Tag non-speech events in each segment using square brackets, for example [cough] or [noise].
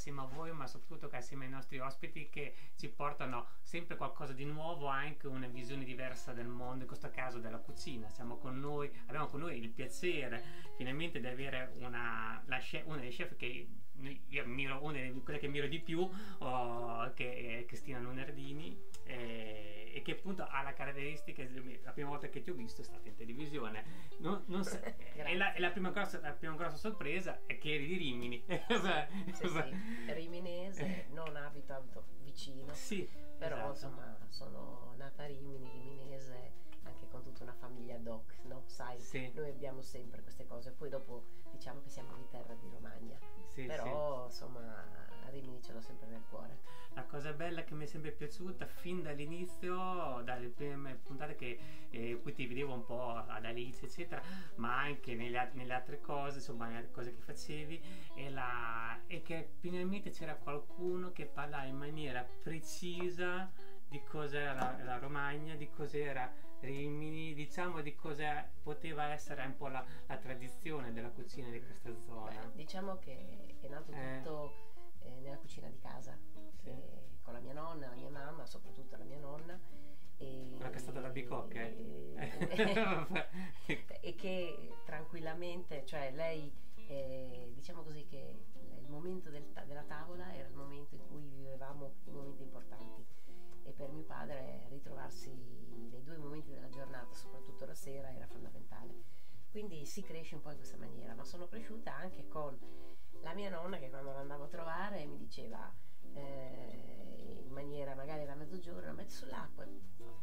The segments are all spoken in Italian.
assieme a voi, ma soprattutto che assieme ai nostri ospiti che ci portano sempre qualcosa di nuovo, anche una visione diversa del mondo, in questo caso della cucina. Siamo con noi, abbiamo con noi il piacere finalmente di avere una, chef, una delle chef che io ammiro, una di quelle che ammiro di più, oh, che è Cristina Nonardini. Eh, e che appunto ha la caratteristica, la prima volta che ti ho visto è stata in televisione, non, non sa, [laughs] e, la, la, prima grossa, la, prima grossa, sorpresa è che eri di Rimini. [laughs] sì, sì, riminese, non abito, abito vicino, sì, però esatto. insomma sono nata a Rimini, riminese, anche con tutta una famiglia doc, no? Sai, sì. noi abbiamo sempre queste cose, poi dopo diciamo che siamo di terra di Romagna, sì, però insomma Rimini ce l'ho sempre nel cuore. La cosa bella che mi è sempre piaciuta fin dall'inizio, dalle prime puntate che eh, poi ti vedevo un po' ad Alice, eccetera, ma anche nelle, nelle altre cose, insomma, nelle cose che facevi, è, la, è che finalmente c'era qualcuno che parlava in maniera precisa di cos'era la, la Romagna, di cos'era Rimini, diciamo di cosa poteva essere un po' la, la, tradizione della cucina di questa zona. Beh, diciamo che è nato eh. tutto eh, nella cucina di casa sì. eh, con la mia nonna, la mia mamma, soprattutto la mia nonna. E, Quella che è stata la bicocca. E, [laughs] e, che tranquillamente, cioè lei, eh, diciamo così che il momento del, della tavola era il momento in cui vivevamo i momenti importanti e per mio padre ritrovarsi due momenti della giornata, soprattutto la sera, era fondamentale. Quindi si cresce un po' in questa maniera, ma sono cresciuta anche con la mia nonna che quando l'andavo a trovare mi diceva eh, in maniera magari era mezzogiorno, metti sull'acqua,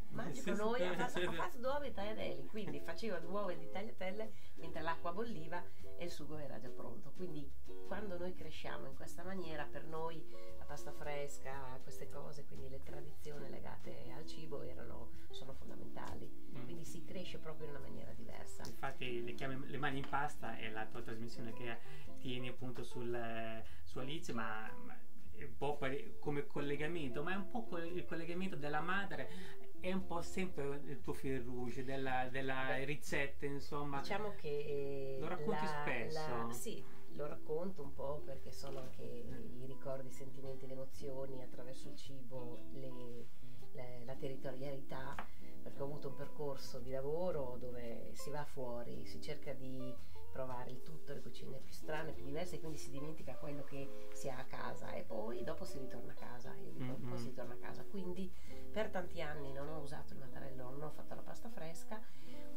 mangi con noi, ha fatto, fatto due uova e tagliatelle, quindi faceva due uova di tagliatelle mentre l'acqua bolliva e il sugo era già pronto. Quindi quando noi cresciamo in questa maniera, per noi pasta fresca, queste cose, quindi le tradizioni legate al cibo erano, sono fondamentali. Mm. Quindi si cresce proprio in una maniera diversa. Infatti le chiami le mani in pasta è la tua trasmissione che tieni appunto sul, su Alice, ma, ma un po' come collegamento, ma è un po' il collegamento della madre è un po' sempre il tuo fil rouge della, della ricetta, insomma. Diciamo che lo racconti la, spesso. La, sì, lo racconto un po' perché sono anche i ricordi, i sentimenti, le emozioni attraverso il cibo, le, le, la territorialità, perché ho avuto un percorso di lavoro dove si va fuori, si cerca di provare il tutto, le cucine più strane, più diverse, e quindi si dimentica quello che si ha a casa e poi dopo si ritorna a casa, io dico, mm-hmm. poi si ritorna a casa. Quindi per tanti anni non ho usato il mattarello, non ho fatto la pasta fresca,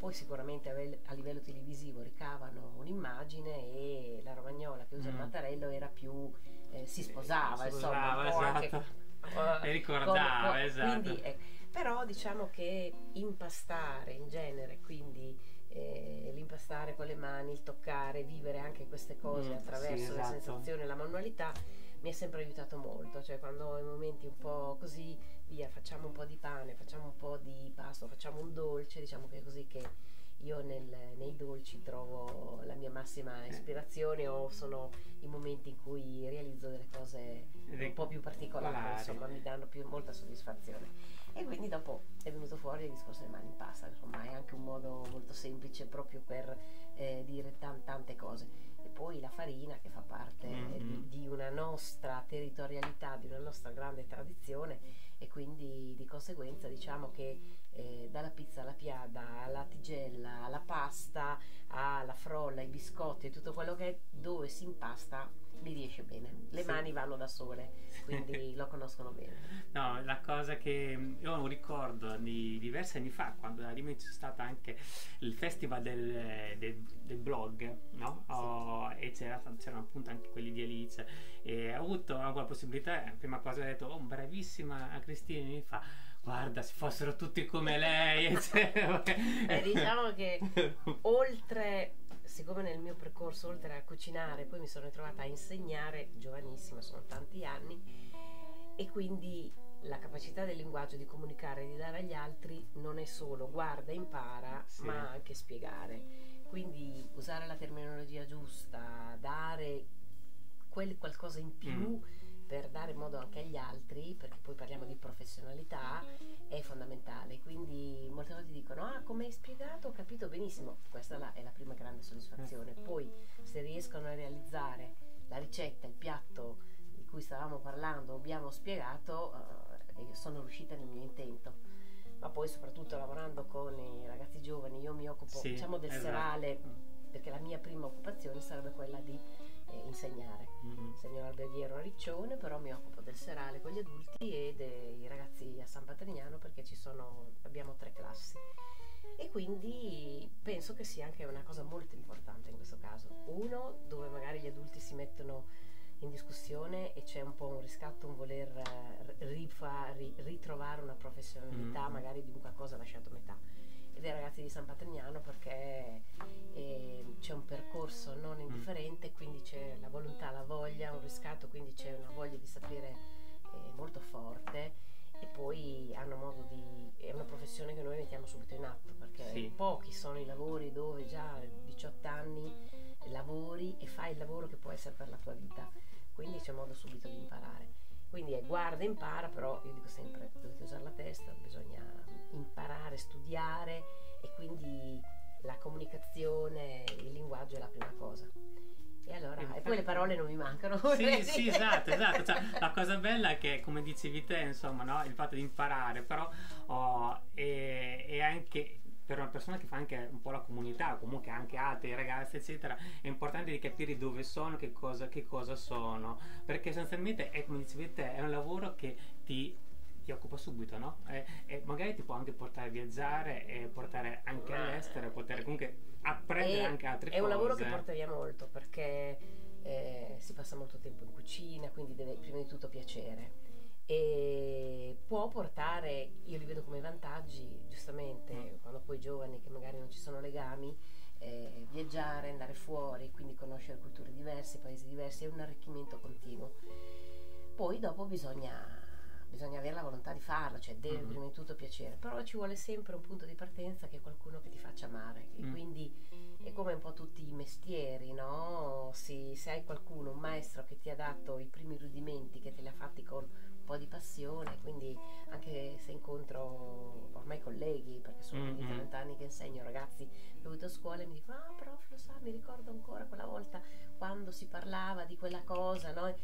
poi sicuramente a livello televisivo ricavano un'immagine e la romagnola che usa mm. il mattarello era più, eh, si sposava, si insomma, esatto. anche, e [laughs] ricordava, con, con, esatto. Quindi, eh, però diciamo che impastare in genere, quindi eh, l'impastare con le mani, il toccare, vivere anche queste cose mm, attraverso sì, esatto. la sensazione, la manualità mi ha sempre aiutato molto, cioè quando ho i momenti un po' così, via, facciamo un po' di pane, facciamo un po' di pasto, facciamo un dolce, diciamo che è così che io nel, nei dolci trovo la mia massima ispirazione o sono i momenti in cui realizzo delle cose un po' più particolari, insomma mi danno più, molta soddisfazione. E quindi dopo è venuto fuori il discorso delle mani in pasta, insomma è anche un modo molto semplice proprio per eh, dire tan- tante cose. Poi la farina che fa parte mm-hmm. di, di una nostra territorialità, di una nostra grande tradizione e quindi di conseguenza diciamo che eh, dalla pizza alla piada, alla tigella, alla pasta, alla frolla, ai biscotti e tutto quello che è dove si impasta mi riesce bene. Le sì. mani vanno da sole, [laughs] quindi lo conoscono bene. No, la cosa che io ho un ricordo di diversi anni fa, quando a Rimini c'è stato anche il festival del, del, del blog, no? Sì. Oh, e c'era, c'erano appunto anche quelli di Alice. E ho avuto la possibilità, prima cosa ho detto, oh, bravissima Cristina, mi fa guarda se fossero tutti come lei [laughs] eh, diciamo che [laughs] oltre siccome nel mio percorso oltre a cucinare poi mi sono ritrovata a insegnare giovanissima sono tanti anni e quindi la capacità del linguaggio di comunicare di dare agli altri non è solo guarda impara sì. ma anche spiegare quindi usare la terminologia giusta dare quel qualcosa in più mm per dare modo anche agli altri, perché poi parliamo di professionalità, è fondamentale. Quindi molte volte dicono, ah come hai spiegato ho capito benissimo, questa è la, è la prima grande soddisfazione. Poi se riescono a realizzare la ricetta, il piatto di cui stavamo parlando, abbiamo spiegato, eh, sono riuscita nel mio intento. Ma poi soprattutto lavorando con i ragazzi giovani, io mi occupo sì, diciamo del esatto. serale, perché la mia prima occupazione sarebbe quella di eh, insegnare. Mm-hmm. Insegno l'alberghiero a Riccione, però mi occupo del serale con gli adulti e dei ragazzi a San Patrignano perché sono, abbiamo tre classi. E quindi penso che sia anche una cosa molto importante in questo caso. Uno, dove magari gli adulti si mettono in discussione e c'è un po' un riscatto, un voler eh, rifa, ri, ritrovare una professionalità mm-hmm. magari di un qualcosa lasciato dei ragazzi di San Patrignano perché eh, c'è un percorso non mm. indifferente, quindi c'è la volontà, la voglia, un riscatto, quindi c'è una voglia di sapere eh, molto forte e poi hanno modo di è una professione che noi mettiamo subito in atto perché sì. pochi sono i lavori dove già a 18 anni lavori e fai il lavoro che può essere per la tua vita quindi c'è modo subito di imparare quindi è guarda impara però io dico sempre dovete usare la testa bisogna imparare studiare e quindi la comunicazione il linguaggio è la prima cosa e, allora, e poi le parole non mi mancano. Sì, sì, esatto, esatto. Cioè, la cosa bella è che, come dicevi te, insomma, no? il fatto di imparare, però oh, è, è anche per una persona che fa anche un po' la comunità, comunque anche altri ragazzi, eccetera, è importante di capire dove sono, che cosa, che cosa sono, perché essenzialmente è come dicevi te, è un lavoro che ti ti occupa subito, no? E, e, magari ti può anche portare a viaggiare e portare anche all'estero, portare comunque a prendere anche altre è cose. È un lavoro che porta via molto perché eh, si passa molto tempo in cucina, quindi deve prima di tutto piacere. E può portare, io li vedo come vantaggi, giustamente, mm. quando poi giovani che magari non ci sono legami, eh, viaggiare, andare fuori, quindi conoscere culture diverse, paesi diversi, è un arricchimento continuo. Poi dopo bisogna bisogna avere la volontà di farlo, cioè deve mm-hmm. prima di tutto piacere, però ci vuole sempre un punto di partenza che è qualcuno che ti faccia amare e mm. quindi è come un po' tutti i mestieri, no? Se, se, hai qualcuno, un maestro che ti ha dato i primi rudimenti, che te li ha fatti con un po' di passione, quindi anche se incontro ormai colleghi, perché sono mm-hmm. 30 anni che insegno ragazzi ho avuto a scuola e mi dicono, ah prof lo sa, mi ricordo ancora quella volta quando si parlava di quella cosa, no?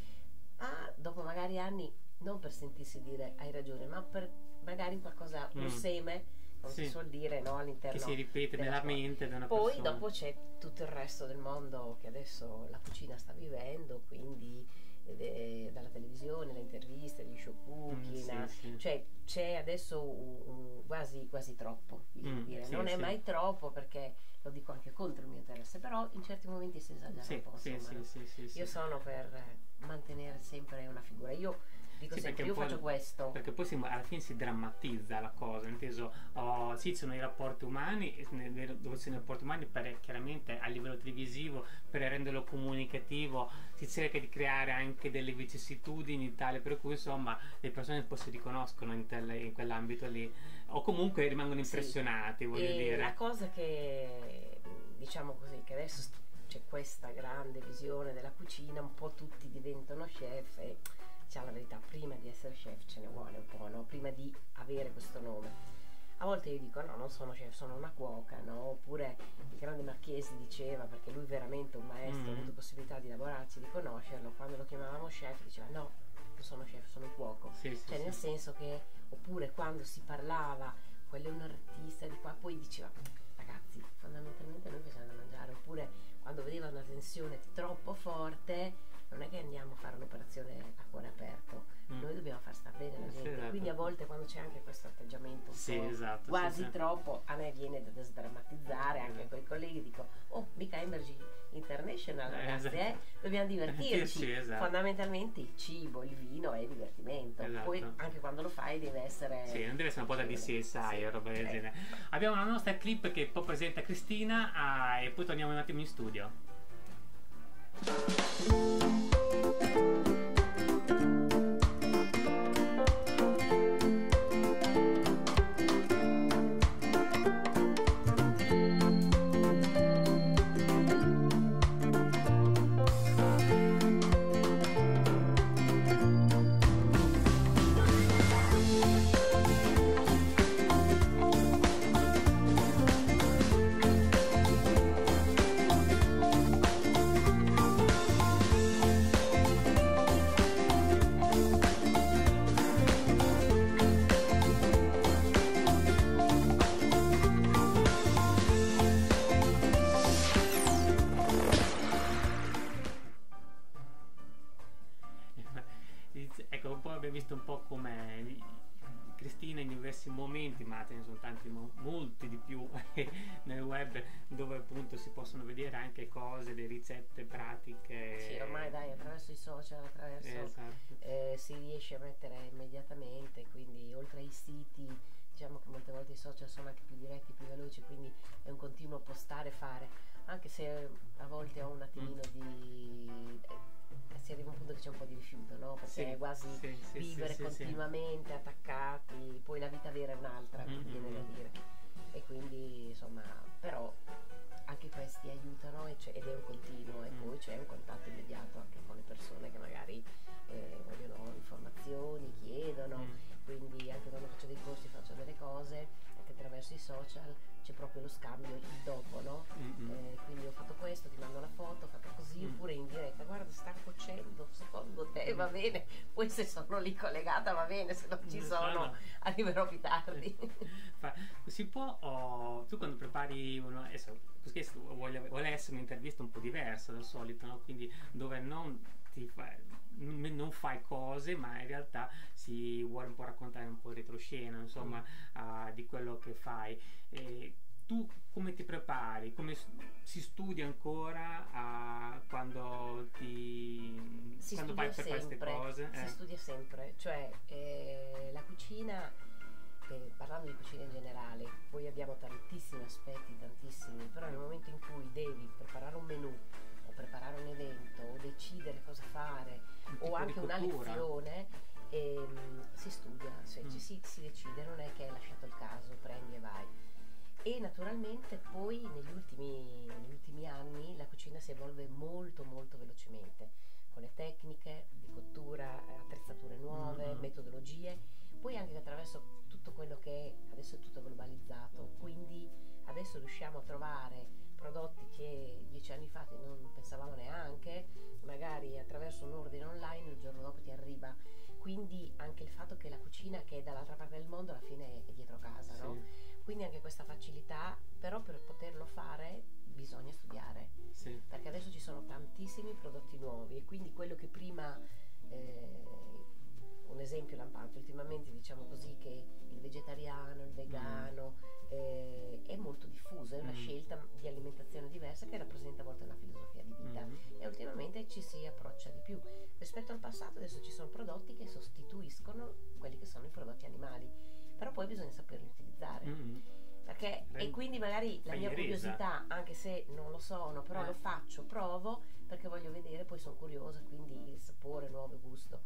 Ah, dopo magari anni non per sentirsi dire hai ragione, ma per magari qualcosa, mm. un seme, come sì. si suol dire, no? all'interno. Che si ripete nella scuola. mente di una Poi persona. dopo c'è tutto il resto del mondo che adesso la cucina sta vivendo, quindi eh, dalla televisione, le interviste, gli show cooking, mm, sì, sì. cioè c'è adesso un, un, quasi, quasi troppo, mm, sì, non è mai troppo perché lo dico anche contro il mio interesse, però in certi momenti si esagera un po'. Io sono per mantenere sempre una figura. Io Dico sì, sempre, io faccio questo. Perché poi si, alla fine si drammatizza la cosa, inteso, oh, sì, ci sono i rapporti umani, dove sono i rapporti umani, per, chiaramente a livello televisivo, per renderlo comunicativo, si cerca di creare anche delle vicissitudini tale per cui insomma le persone poi si riconoscono in, tele, in quell'ambito lì, o comunque rimangono impressionati, sì. voglio e dire. La cosa che, diciamo così, che adesso c'è questa grande visione della cucina, un po' tutti diventano chef e diciamo la verità, prima di essere chef ce ne vuole un po', no? Prima di avere questo nome. A volte io dico no, non sono chef, sono una cuoca, no? Oppure il grande Marchesi diceva, perché lui è veramente un maestro, mm. ha avuto possibilità di lavorarci, di conoscerlo, quando lo chiamavamo chef diceva no, non sono chef, sono cuoco. Sì, sì, cioè sì. nel senso che, oppure quando si parlava, quello è un artista di qua, poi diceva ragazzi, fondamentalmente noi facciamo da mangiare, oppure quando vedeva una tensione troppo forte non è che andiamo a fare un'operazione a cuore aperto, mm. noi dobbiamo far stare bene la gente. Esatto. Quindi a volte quando c'è anche questo atteggiamento sì, esatto, quasi sì, troppo, a me viene da sdrammatizzare anche mm. con i colleghi, dico, oh, mica Emergy International, eh, ragazzi, esatto. eh, dobbiamo divertirci. [laughs] sì, esatto. Fondamentalmente il cibo, il vino è divertimento. Esatto. Poi anche quando lo fai deve essere. Sì, non deve essere una cosa di CSI sì, roba del eh. genere. Abbiamo una nostra clip che poi presenta Cristina ah, e poi torniamo un attimo in studio. Abbiamo visto un po' come Cristina in diversi momenti, ma ce ne sono tanti, molti di più [laughs] nel web, dove appunto si possono vedere anche cose, le ricette pratiche. Sì, ormai dai, attraverso i social, attraverso esatto. eh, si riesce a mettere immediatamente, quindi oltre ai siti, diciamo che molte volte i social sono anche più diretti, più veloci, quindi è un continuo postare, fare, anche se a volte ho un attimino mm. di si arriva a un punto che c'è un po' di rifiuto, no? Perché sì, è quasi sì, sì, vivere continuamente attaccati, poi la vita vera è un'altra, mm-hmm. viene da dire. E quindi insomma, però anche questi aiutano ed è un continuo e mm. poi c'è un contatto immediato anche con le persone che magari eh, vogliono informazioni, chiedono, mm. quindi anche quando faccio dei corsi faccio delle cose, anche attraverso i social c'è proprio lo scambio il dopo, no? Va bene, poi se sono lì collegata va bene, se non ci sono arriverò più tardi. si può, oh, tu quando prepari uno, adesso, vuole, vuole essere un'intervista un po' diversa dal solito, no? quindi dove non ti fai non fai cose, ma in realtà si vuole un po' raccontare un po' il retroscena, insomma, mm. uh, di quello che fai. E tu come ti prepari? Come si studia ancora uh, quando ti si quando fai per queste cose? Si eh. studia sempre, cioè eh, la cucina eh, parlando di cucina in generale, poi abbiamo tantissimi aspetti, tantissimi, però nel momento in cui devi preparare un menù o preparare un evento o decidere cosa fare o anche una lezione, ehm, si studia, cioè mm. ci si, si decide, non è che hai lasciato il caso, prendi e vai. E naturalmente poi negli ultimi, negli ultimi anni la cucina si evolve molto molto velocemente, con le tecniche di cottura, attrezzature nuove, mm-hmm. metodologie, poi anche attraverso tutto quello che è, adesso è tutto globalizzato, quindi adesso riusciamo a trovare prodotti che dieci anni fa non pensavamo neanche, magari attraverso un ordine online il giorno dopo ti arriva. Quindi anche il fatto che la cucina che è dall'altra parte del mondo alla fine è dietro casa, sì. no? Quindi anche questa facilità, però per poterlo fare bisogna studiare. Sì. Perché adesso ci sono tantissimi prodotti nuovi e quindi quello che prima eh, un esempio lampante, ultimamente diciamo così che il vegetariano, il vegano mm. eh, è molto diffuso, è una mm. scelta di alimentazione diversa che rappresenta a volte una filosofia di vita mm. e ultimamente ci si approccia di più. Rispetto al passato adesso ci sono prodotti che sostituiscono quelli che sono i prodotti animali, però poi bisogna saperli utilizzare. Mm. Perché, e quindi magari la mia curiosità, anche se non lo sono, però eh. lo faccio, provo perché voglio vedere, poi sono curiosa, quindi il sapore, nuovo il gusto.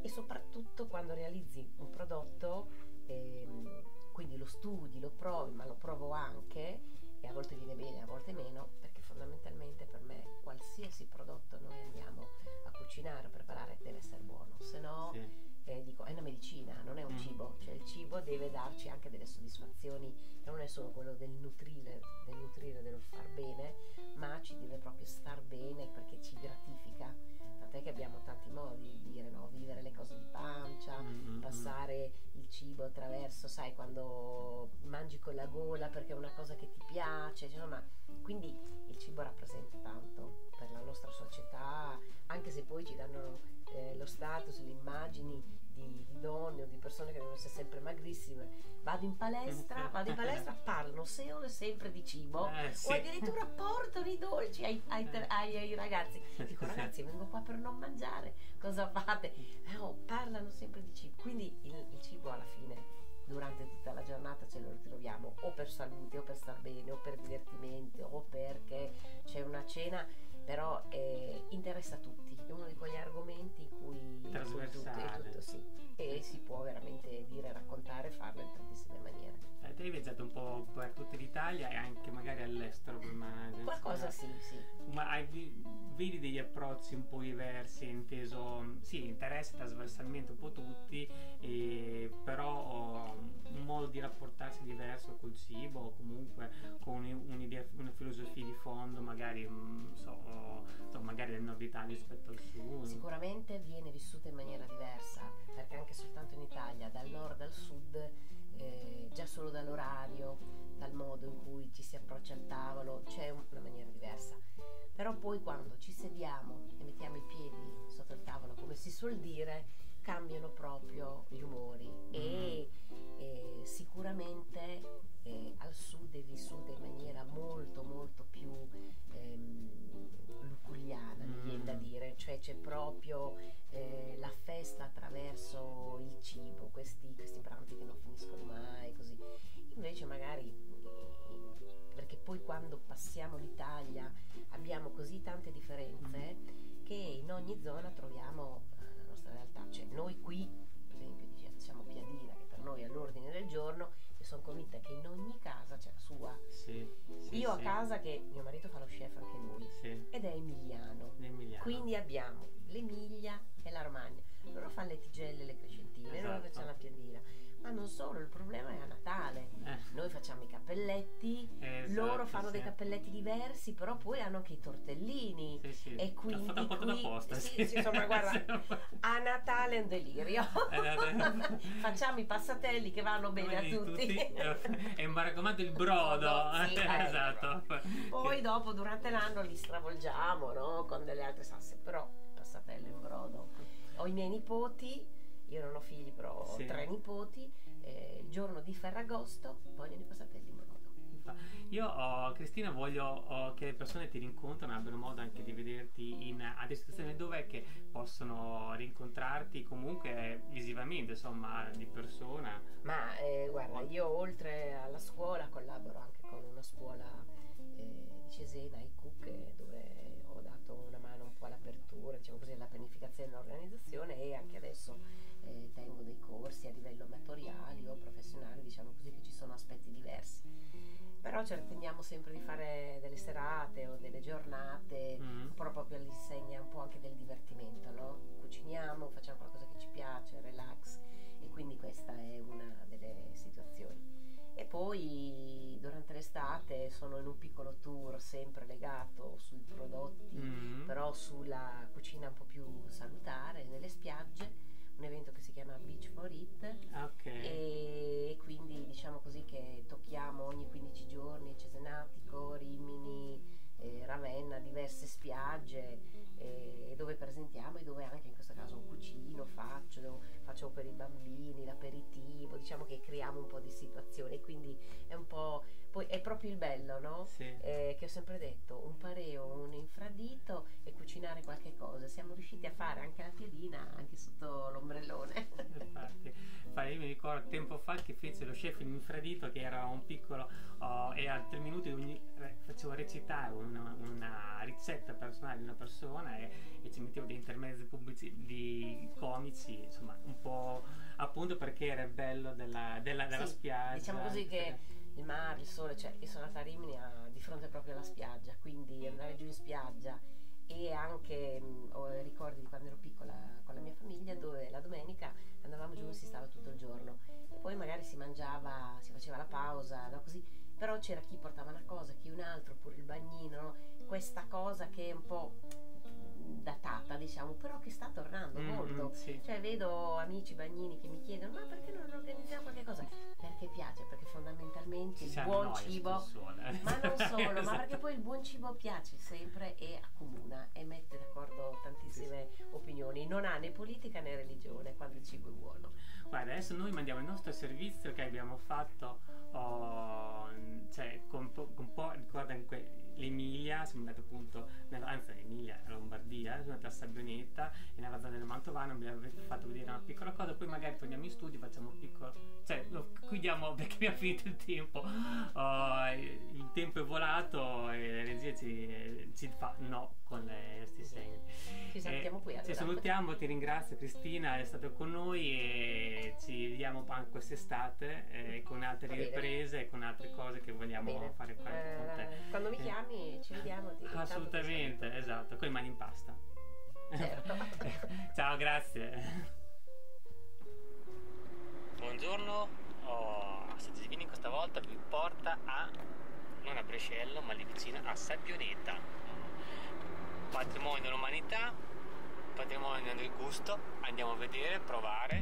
E soprattutto quando realizzi un prodotto, ehm, quindi lo studi, lo provi, ma lo provo anche, e a volte viene bene, a volte meno, perché fondamentalmente per me qualsiasi prodotto noi andiamo a cucinare, a preparare, deve essere buono, se no... Sì eh, dico, è una medicina, non è un mm. cibo, cioè il cibo deve darci anche delle soddisfazioni, non è solo quello del nutrire, del nutrire, del far bene, ma ci deve proprio star bene perché ci gratifica. Tant'è che abbiamo tanti modi di dire, no? Vivere le cose di pancia, mm-hmm. passare il cibo attraverso, sai, quando mangi con la gola perché è una cosa che ti piace, insomma, quindi il cibo rappresenta tanto per la nostra società, anche se poi ci danno eh, lo status, le immagini di, di, donne o di persone che devono essere sempre magrissime. Vado in palestra, [laughs] vado in palestra, parlano sempre, sempre di cibo eh, sì. o addirittura portano i dolci ai, ai, ai, ai, ragazzi. Dico ragazzi vengo qua per non mangiare, cosa fate? No, parlano sempre di cibo. Quindi il, il cibo alla fine durante tutta la giornata ce lo ritroviamo o per salute o per star bene o per divertimento o perché c'è una cena però eh, interessa a tutti, è uno di quegli argomenti in cui trasversale. Tutto, tutto, sì, e si può veramente dire, raccontare, farlo in tantissime maniere. Eh, te hai viaggiato un po' per tutta l'Italia e anche magari all'estero, ma qualcosa sì, sì. Ma hai, vedi degli approcci un po' diversi, inteso, sì, interessa trasversalmente un po' tutti, e, però oh, un modo di rapportarsi diverso col cibo o comunque con un'idea, una filosofia di fondo, magari, mm, so, so, magari del nord Italia rispetto al sud. Sicuramente viene vissuta in maniera diversa, perché anche soltanto in Italia, dal nord al sud, eh, già solo dall'orario, dal modo in cui ci si approccia al tavolo, c'è una maniera diversa. Però poi quando ci sediamo e mettiamo i piedi sotto il tavolo, come si suol dire, cambiano proprio gli umori mm. e, e, sicuramente eh, al sud è vissuta in maniera molto molto più ehm, luculiana, mi viene da mm. dire, cioè c'è proprio eh, la festa attraverso il cibo, questi, questi pranzi che non finiscono mai, così. Invece magari quando passiamo l'Italia abbiamo così tante differenze mm. che in ogni zona troviamo eh, la nostra realtà. Cioè noi qui, per esempio, diciamo Piadina, che per noi è all'ordine del giorno, e sono convinta che in ogni casa c'è la sua. Sì, sì, Io sì. a casa che mio marito fa lo chef anche lui ed è emiliano. emiliano. Quindi abbiamo l'Emilia e la Romagna. Loro fanno le tigelle e le crescentine, esatto. noi facciamo la piadina ma non solo, il problema è a Natale. Eh. Noi facciamo i cappelletti, esatto, loro fanno sì. dei cappelletti diversi, però poi hanno anche i tortellini. Sì, sì. E quindi fatto qui, apposta, sì, sì. insomma, [laughs] guarda, a Natale è un delirio. [laughs] Facciamo i passatelli che vanno bene a tutti. tutti. e mi raccomando il brodo. [laughs] Sì, eh, esatto. Poi dopo durante l'anno li stravolgiamo, no? Con delle altre salse, però passatello in brodo. Ho i miei nipoti io non ho figli, però ho sì. tre nipoti. Eh, il giorno di Ferragosto vogliono i passatelli in brodo. Io, oh, Cristina, voglio oh, che le persone ti rincontrano, abbiano modo anche di vederti in a destinazioni dove che possono rincontrarti comunque visivamente, insomma, di persona. Ma eh, guarda, io oltre alla scuola collaboro anche con una scuola eh, di Cesena, i Cook, dove ho dato una mano un po' all'apertura, diciamo così, alla pianificazione dell'organizzazione e anche adesso corsi a livello amatoriali o professionali, diciamo così, che ci sono aspetti diversi. Però ci riteniamo sempre di fare delle serate o delle giornate, mm. proprio all'insegna un po' anche del divertimento, no? Cuciniamo, facciamo qualcosa che ci piace, relax e quindi questa è una delle situazioni. E poi durante l'estate sono in un piccolo tour sempre legato sui prodotti, mm. però sulla cucina un po' più salutare, nelle spiagge un evento che si chiama Beach for It okay. e quindi diciamo così che tocchiamo ogni 15 giorni Cesenatico, Rimini, eh, Ravenna, diverse spiagge eh, dove presentiamo e dove anche in questo caso cucino, faccio, faccio per i bambini, l'aperitivo, diciamo che creiamo un po' di situazioni, quindi è un po' poi è proprio il bello, no? Sì. Eh, che ho sempre detto, un pareo, un infradito e cucinare qualche cosa. Siamo riusciti a fare anche la piedina anche sotto l'ombrellone. Infatti, io mi ricordo tempo fa che fece lo chef in infradito che era un piccolo oh, e a tre minuti ogni, eh, facevo recitare una, una, ricetta personale di una persona e, e ci mettevo dei intermezzi pubblici di comici, insomma, un po' appunto perché era il bello della, della, della sì, spiaggia. Diciamo così che il mare, il sole, cioè io sono andata a Rimini a, di fronte proprio alla spiaggia, quindi andare giù in spiaggia e anche mh, ho ricordi di quando ero piccola con la mia famiglia dove la domenica andavamo giù e si stava tutto il giorno e poi magari si mangiava, si faceva la pausa, no, così, però c'era chi portava una cosa, chi un altro, oppure il bagnino, no? questa cosa che è un po' diciamo, però che sta tornando mm, molto. Sì. Cioè vedo amici bagnini che mi chiedono "Ma perché non organizziamo qualche cosa?" Perché piace, perché fondamentalmente il buon cibo ma non [laughs] solo, esatto. ma perché poi il buon cibo piace sempre e accomuna e mette d'accordo tantissime sì. opinioni. Non ha né politica né religione quando il cibo è buono. Guarda, adesso noi mandiamo il nostro servizio che abbiamo fatto, oh, cioè con, con po', ricorda l'Emilia, siamo andati appunto, nella, anzi l'Emilia, Lombardia, siamo andati a Sabbionetta e nella zona del Mantovano abbiamo fatto vedere una piccola cosa, poi magari torniamo in studio, facciamo un piccolo, cioè lo chiudiamo [laughs] perché abbiamo finito il tempo, oh, il tempo è volato e la regia ci, ci fa no con questi segni. Ci salutiamo qui. Allora. Ci salutiamo, ti ringrazio Cristina, è stato con noi e ci vediamo quest'estate eh, con altre riprese e con altre cose che vogliamo Bene. fare qua eh, con te. Quando mi chiami ci vediamo. Ti Assolutamente, esatto, con le mani in pasta. Certo. [laughs] Ciao, grazie. Buongiorno, oh, Assaggi Divini questa volta vi porta a non a Brescello ma lì vicino a Sabbioneta patrimonio dell'umanità, patrimonio del gusto, andiamo a vedere, provare.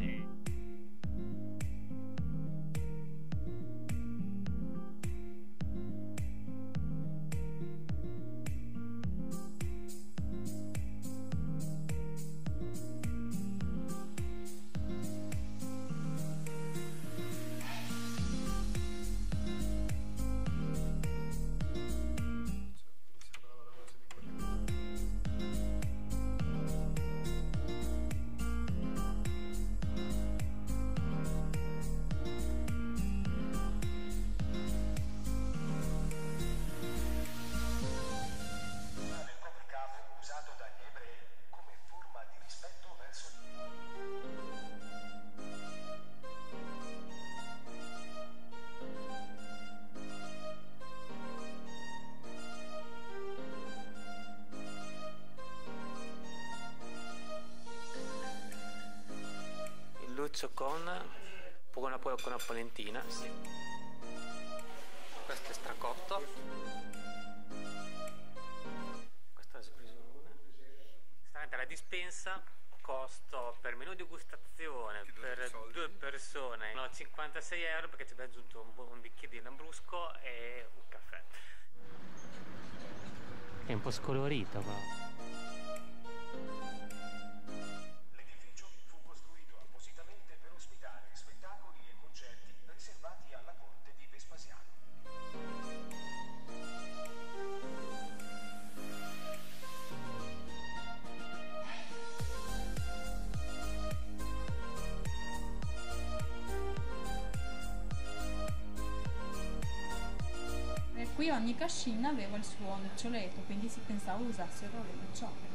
Sandwich con, con, con una polentina. Sì. Questo è stracotto. Questa è una. Sta la dispensa costo per menù degustazione per due persone no, 56 euro perché ci abbiamo aggiunto un, un bicchiere di lambrusco e un caffè è un po' scolorito però Qui ogni cascina aveva il suo noccioletto, quindi si pensava usassero le nocciole.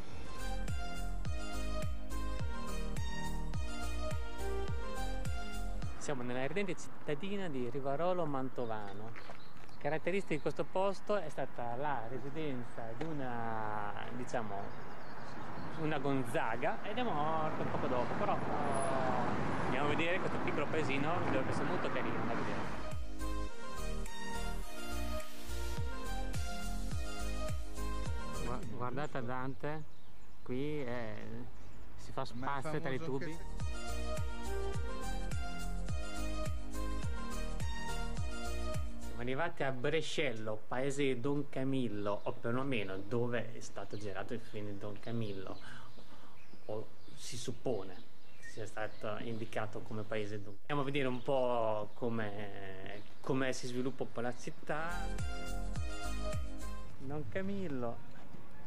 Siamo nella ardente cittadina di Rivarolo Mantovano. Caratteristica di questo posto è stata la residenza di una, diciamo, una Gonzaga ed è morto poco dopo, però uh, andiamo a vedere questo piccolo paesino dove è molto carino da vedere. Guardate Dante qui è, si fa spazio tra i tubi. siamo arrivati a Brescello paese di Don Camillo o perlomeno dove è stato girato il film di Don Camillo o si suppone sia stato indicato come paese Don andiamo a vedere un po' come, come si sviluppa un po' la città. Don Camillo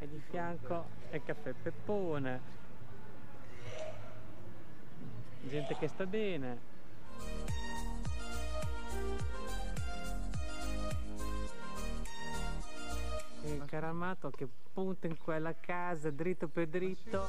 e di fianco è caffè Peppone. Gente che sta bene. Il caramato che punta in quella casa dritto per dritto